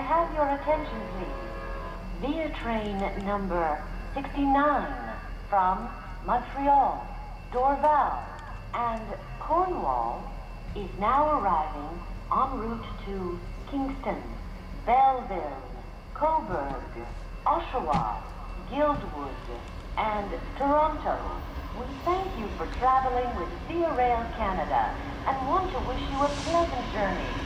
have your attention, please? Via train number 69 from Montreal, Dorval, and Cornwall is now arriving en route to Kingston, Belleville, Cobourg, Oshawa, Guildwood, and Toronto. We thank you for traveling with Via Rail Canada and want to wish you a pleasant journey.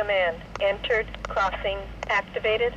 Command. Entered. Crossing activated.